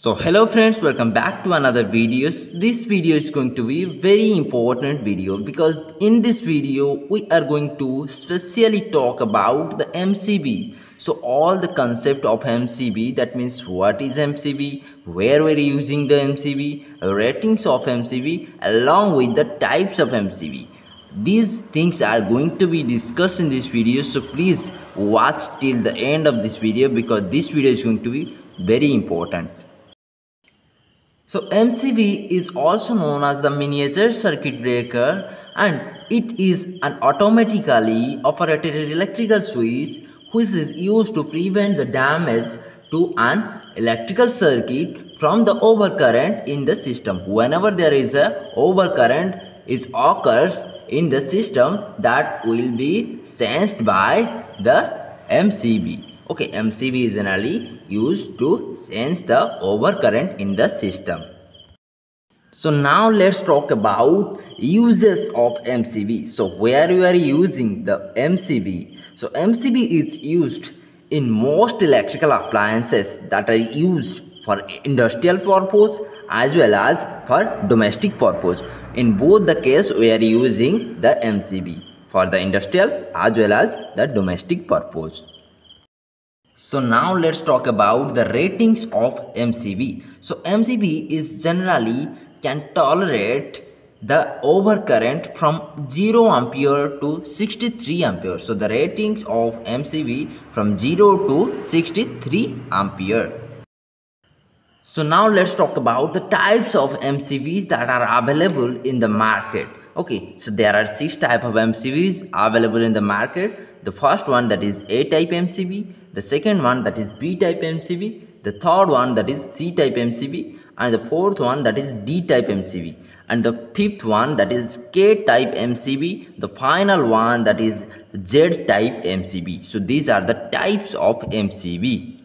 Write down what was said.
so hello friends welcome back to another videos. This video is going to be very important video because in this video we are going to specially talk about the mcb so all the concept of mcb that means what is mcb where we're using the mcb ratings of mcb along with the types of mcb these things are going to be discussed in this video so please watch till the end of this video because this video is going to be very important so MCB is also known as the miniature circuit breaker and it is an automatically operated electrical switch which is used to prevent the damage to an electrical circuit from the overcurrent in the system. Whenever there is a overcurrent is occurs in the system that will be sensed by the MCB okay mcb is generally used to sense the overcurrent in the system. So now let's talk about uses of mcb so where you are using the mcb so mcb is used in most electrical appliances that are used for industrial purpose as well as for domestic purpose. In both the case we are using the mcb for the industrial as well as the domestic purpose so now let's talk about the ratings of MCB. So MCB is generally can tolerate the overcurrent from 0 ampere to 63 ampere. So the ratings of MCB from 0 to 63 ampere. So now let's talk about the types of MCBs that are available in the market. Okay, so there are six type of MCBs available in the market. The first one that is A type MCB, the second one that is B type MCB, the third one that is C type MCB and the fourth one that is D type MCB and the fifth one that is K type MCB, the final one that is Z type MCB. So these are the types of MCB.